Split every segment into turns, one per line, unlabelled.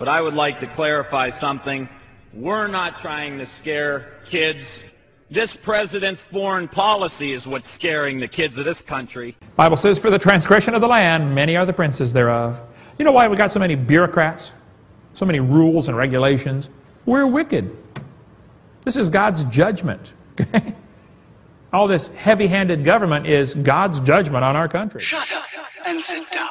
But I would like to clarify something. We're not trying to scare kids. This president's foreign policy is what's scaring the kids of this country.
Bible says, for the transgression of the land, many are the princes thereof. You know why we got so many bureaucrats? So many rules and regulations? We're wicked. This is God's judgment. Okay? All this heavy-handed government is God's judgment on our country.
Shut up and sit down.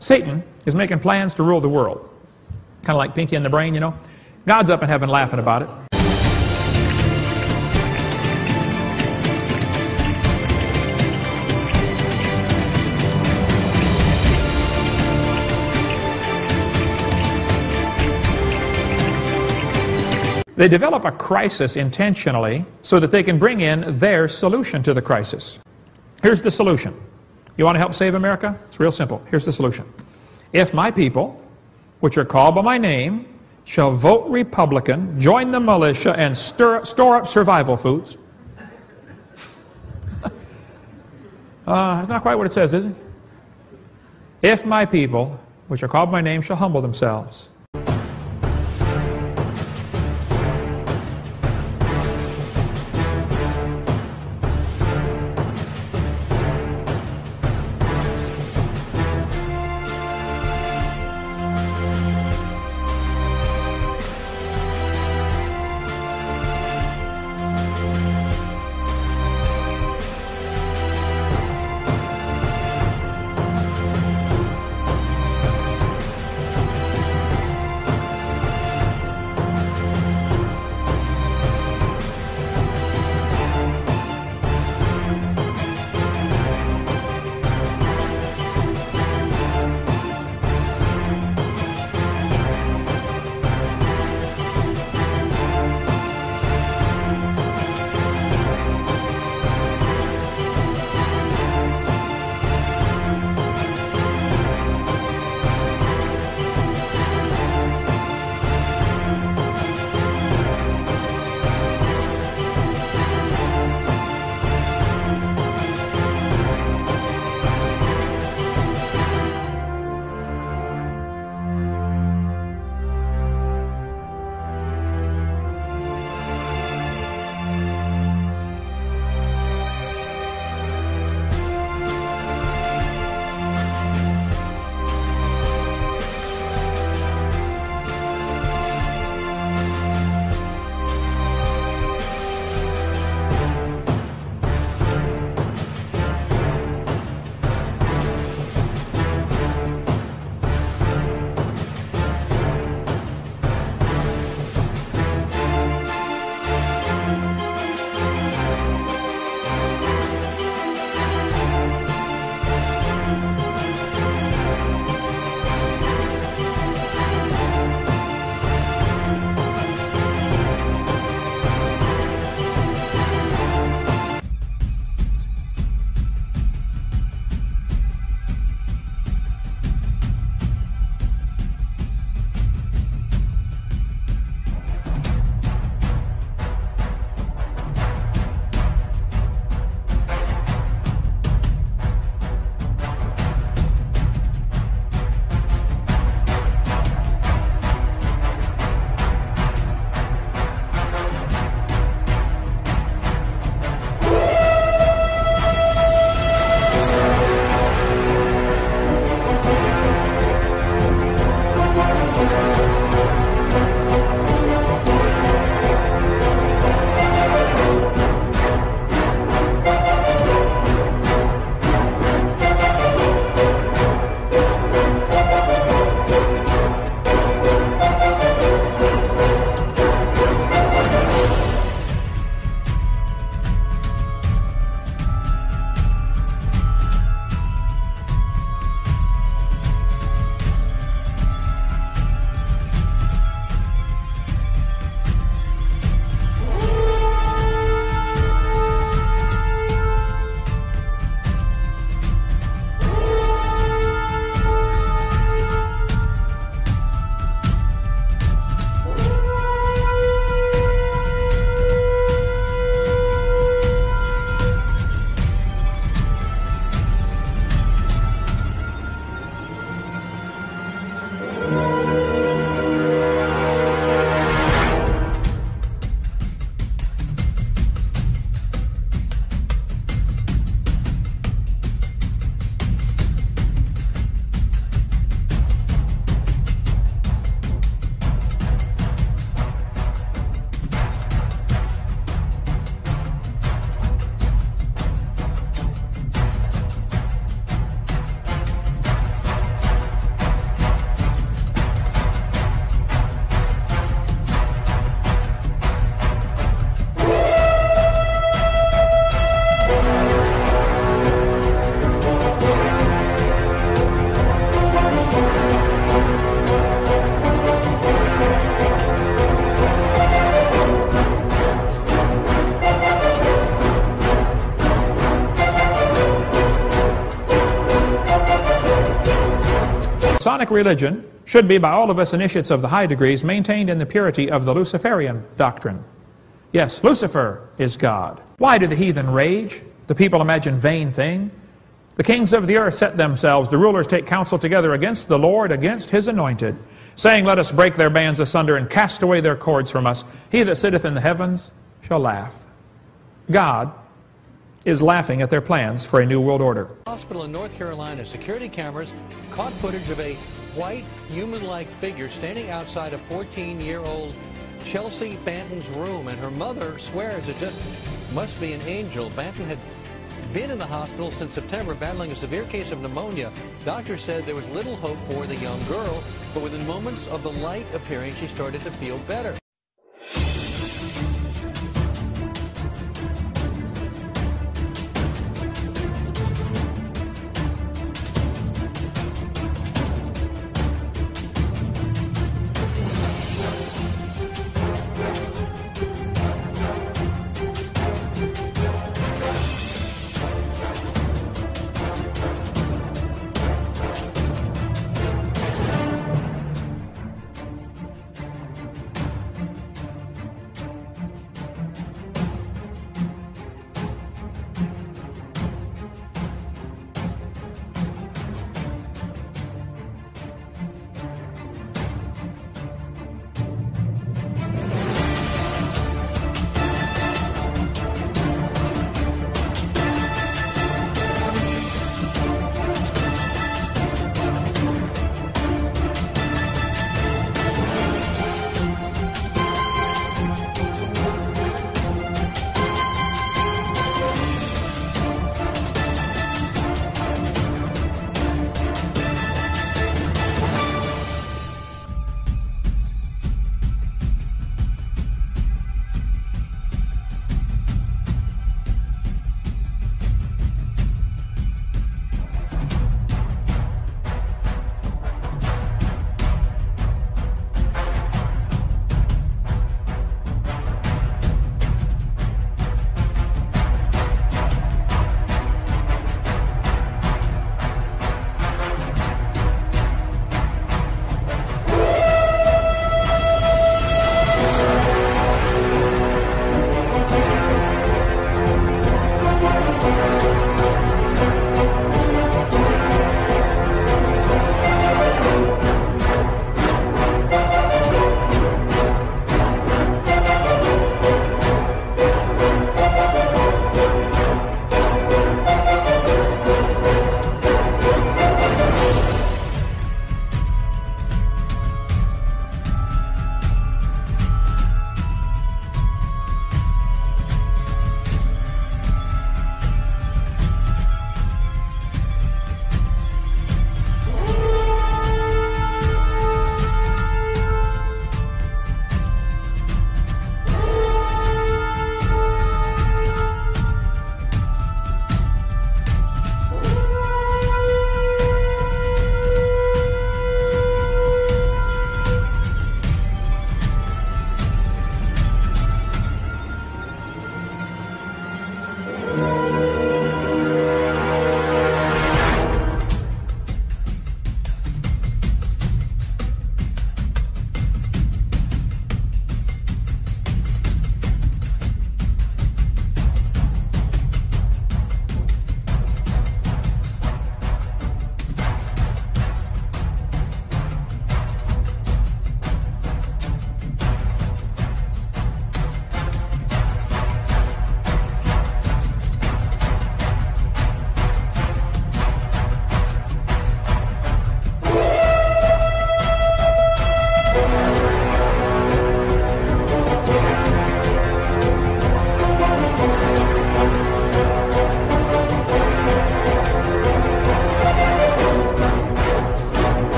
Satan is making plans to rule the world. Kind of like Pinky and the Brain, you know? God's up in heaven laughing about it. They develop a crisis intentionally so that they can bring in their solution to the crisis. Here's the solution. You want to help save America? It's real simple. Here's the solution. If my people, which are called by my name, shall vote Republican, join the militia, and stir, store up survival foods. uh, it's not quite what it says, is it? If my people, which are called by my name, shall humble themselves Masonic religion should be, by all of us initiates of the high degrees, maintained in the purity of the Luciferian doctrine. Yes, Lucifer is God. Why do the heathen rage? The people imagine vain thing. The kings of the earth set themselves, the rulers take counsel together against the Lord, against his anointed, saying, Let us break their bands asunder and cast away their cords from us. He that sitteth in the heavens shall laugh. God is laughing at their plans for a new world order.
Hospital in North Carolina, security cameras caught footage of a white, human-like figure standing outside a 14-year-old Chelsea Banton's room, and her mother swears it just must be an angel. Banton had been in the hospital since September battling a severe case of pneumonia. Doctors said there was little hope for the young girl, but within moments of the light appearing, she started to feel better.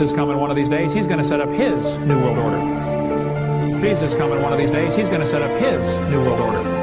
Jesus coming one of these days, he's going to set up his New World Order. Jesus coming one of these days, he's going to set up his New World Order.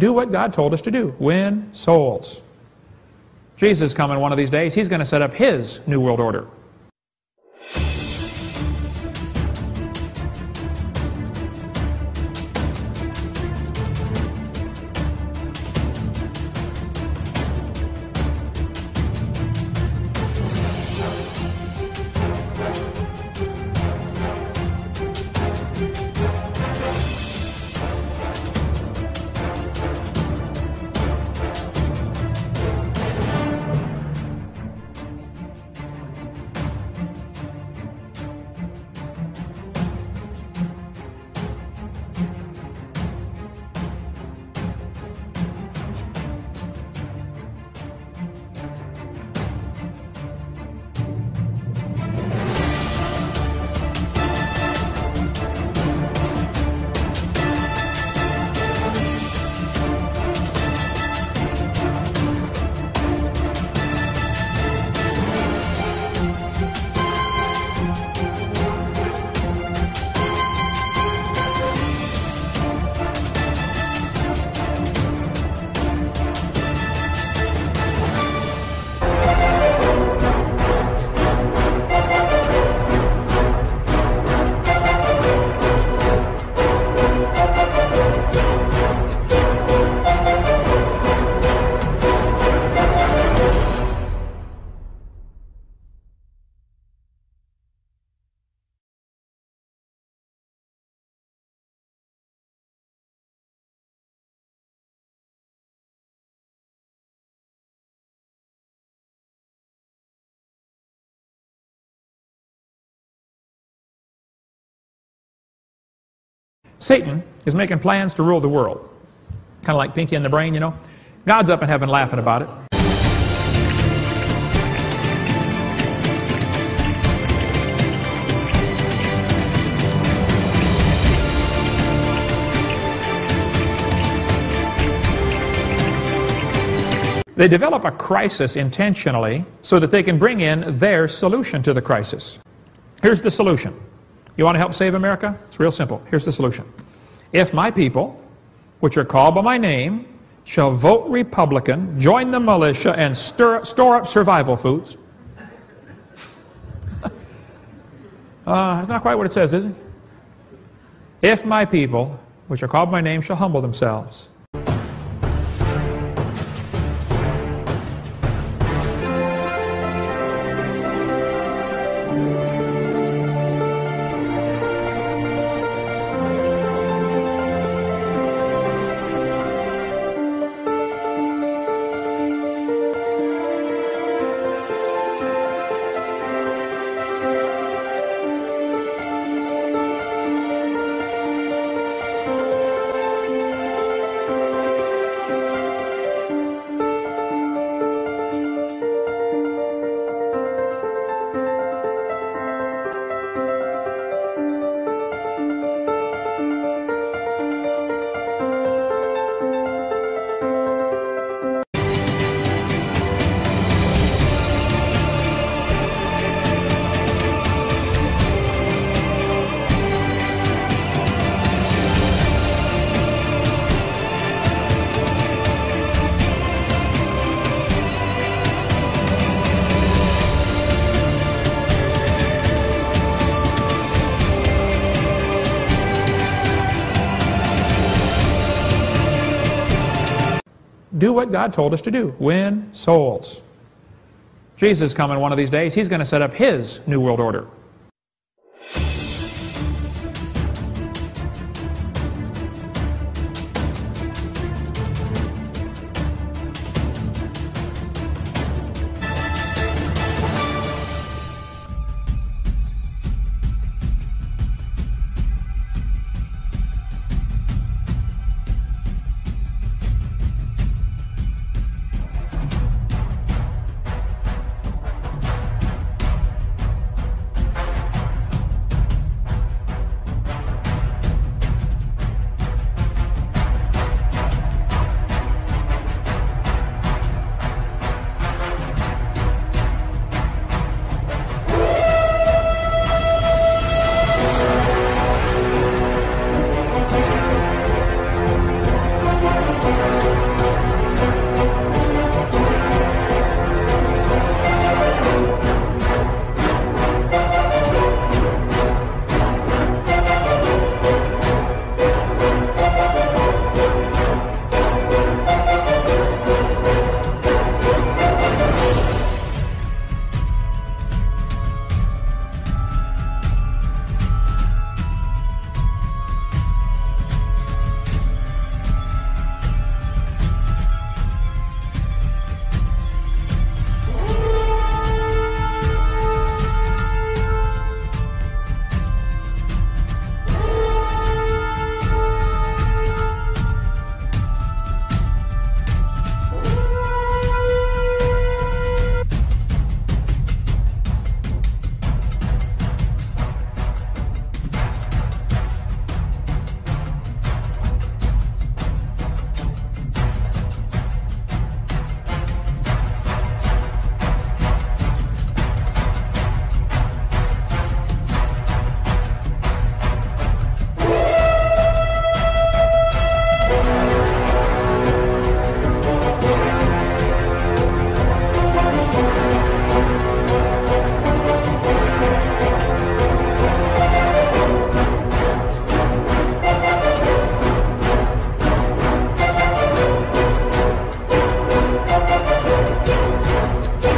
Do what God told us to do win souls. Jesus coming one of these days, he's going to set up his new world order. Satan is making plans to rule the world. Kind of like Pinky and the Brain, you know. God's up in heaven laughing about it. They develop a crisis intentionally so that they can bring in their solution to the crisis. Here's the solution you want to help save America? It's real simple. Here's the solution. If my people, which are called by my name, shall vote Republican, join the militia, and stir, store up survival foods. uh, it's not quite what it says, is it? If my people, which are called by my name, shall humble themselves what God told us to do win souls. Jesus coming one of these days. He's going to set up his New World Order.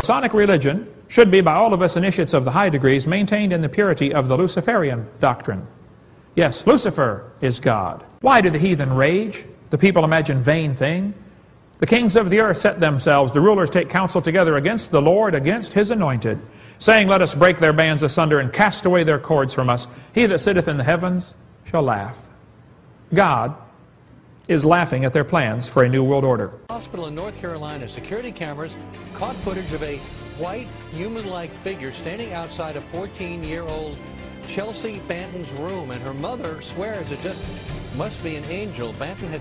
Masonic religion should be by all of us initiates of the high degrees maintained in the purity of the Luciferian doctrine. Yes, Lucifer is God. Why do the heathen rage? The people imagine vain thing. The kings of the earth set themselves, the rulers take counsel together against the Lord, against his anointed, saying, Let us break their bands asunder and cast away their cords from us. He that sitteth in the heavens shall laugh. God is laughing at their plans for a new world order.
Hospital in North Carolina, security cameras caught footage of a white, human-like figure standing outside a 14-year-old Chelsea Banton's room, and her mother swears it just must be an angel. Banton had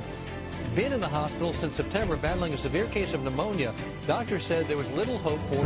been in the hospital since September battling a severe case of pneumonia. Doctors said there was little hope for...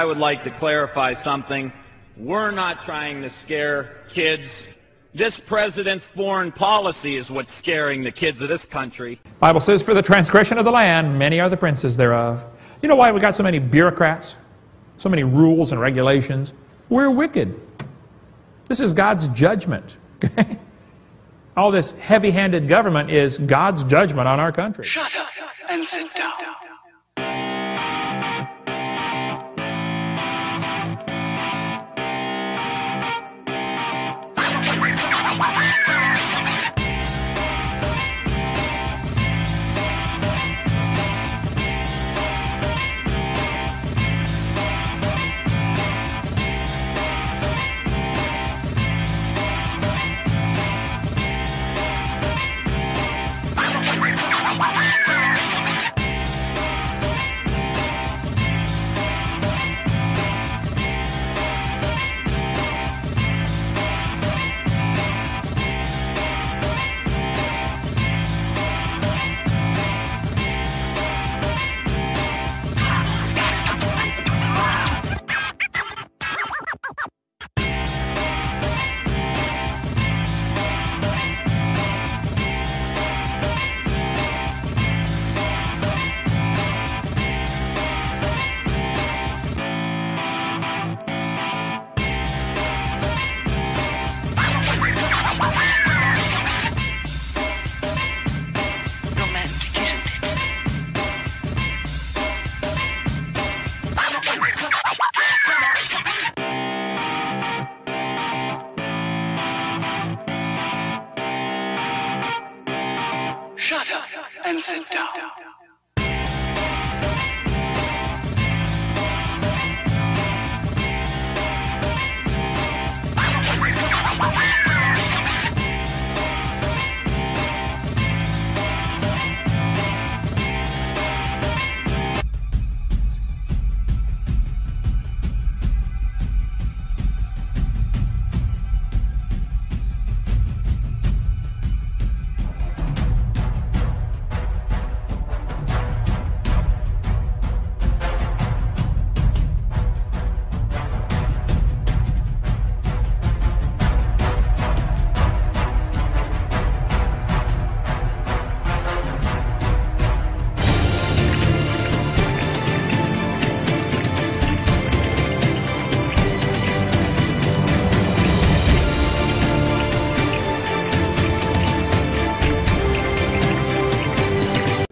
I would like to clarify something. We're not trying to scare kids. This president's foreign policy is what's scaring the kids of this country.
Bible says, For the transgression of the land, many are the princes thereof. You know why we got so many bureaucrats? So many rules and regulations? We're wicked. This is God's judgment. Okay? All this heavy handed government is God's judgment on our country.
Shut up and sit down.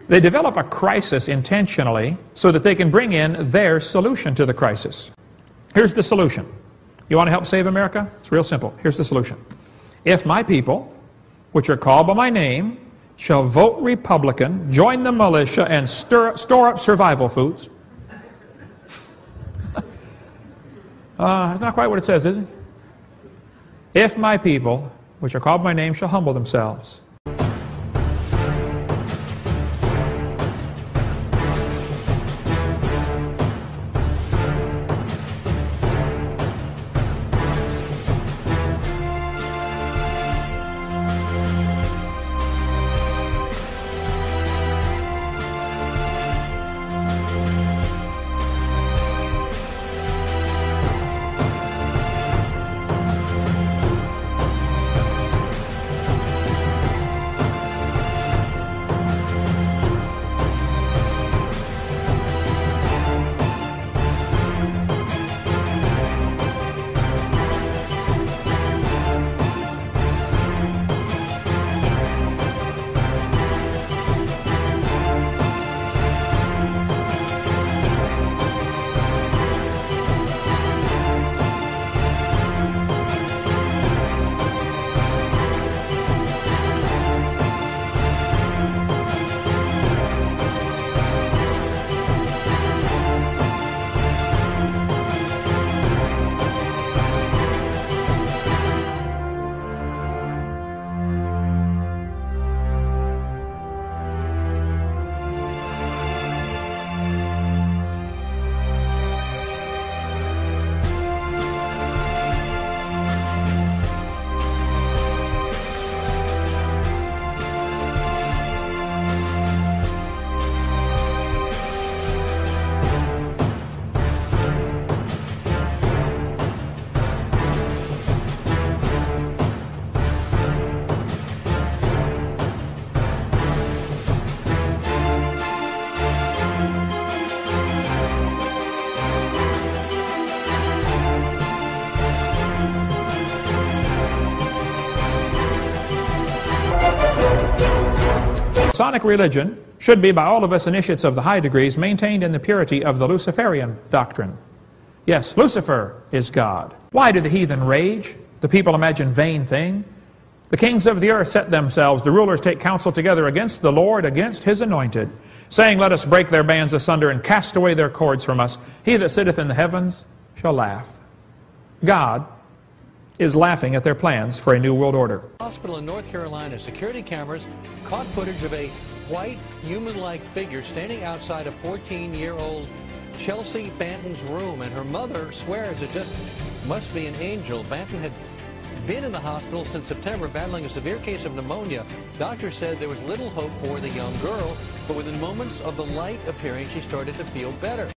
They develop a crisis intentionally so that they can bring in their solution to the crisis. Here's the solution. You want to help save America? It's real simple. Here's the solution. If my people, which are called by my name, shall vote Republican, join the militia, and stir, store up survival foods. uh, that's not quite what it says, is it? If my people, which are called by my name, shall humble themselves. Masonic religion should be, by all of us initiates of the high degrees, maintained in the purity of the Luciferian doctrine. Yes, Lucifer is God. Why do the heathen rage? The people imagine vain thing. The kings of the earth set themselves, the rulers take counsel together against the Lord, against his anointed, saying, Let us break their bands asunder and cast away their cords from us. He that sitteth in the heavens shall laugh. God is laughing at their plans for a new world order.
Hospital in North Carolina, security cameras caught footage of a white, human-like figure standing outside a 14-year-old Chelsea Banton's room, and her mother swears it just must be an angel. Banton had been in the hospital since September battling a severe case of pneumonia. Doctors said there was little hope for the young girl, but within moments of the light appearing, she started to feel better.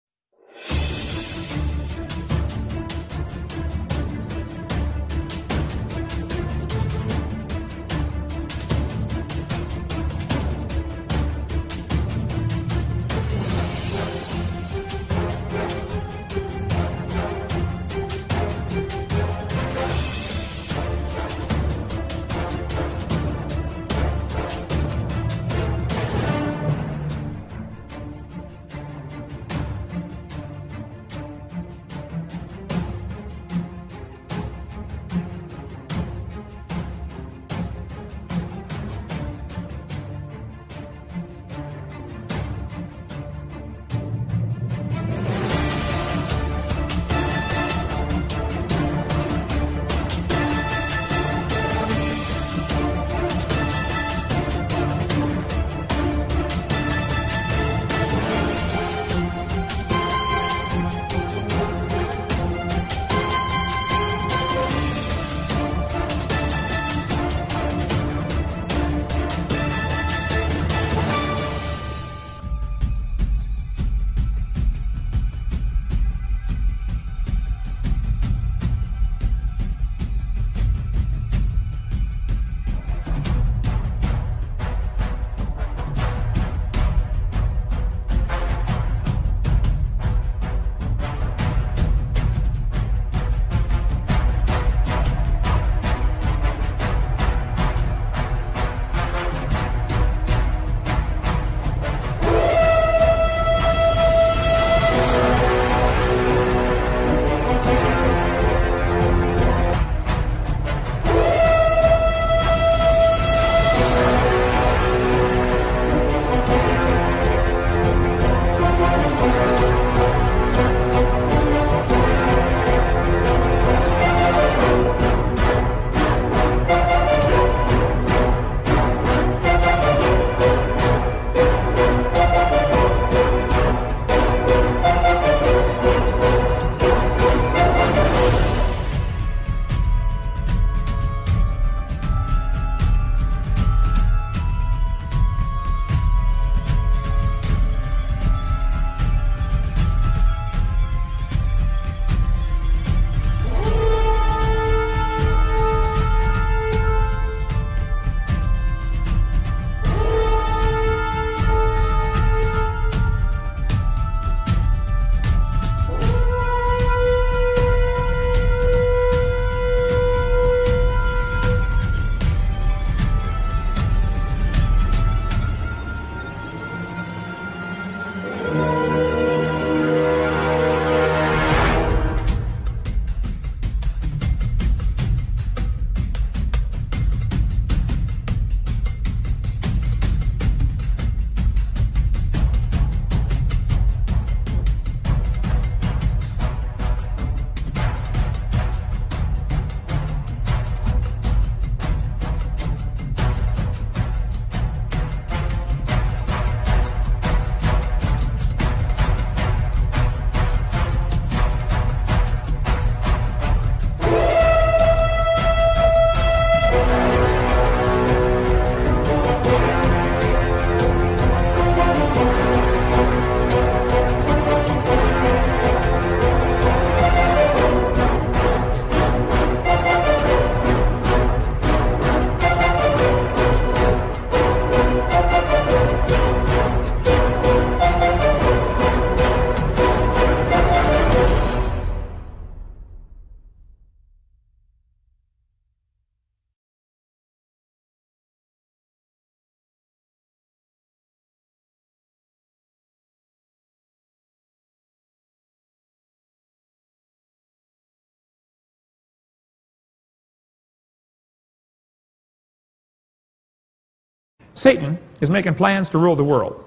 Satan is making plans to rule the world.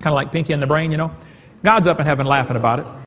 Kind of like Pinky and the Brain, you know. God's up in heaven laughing about it.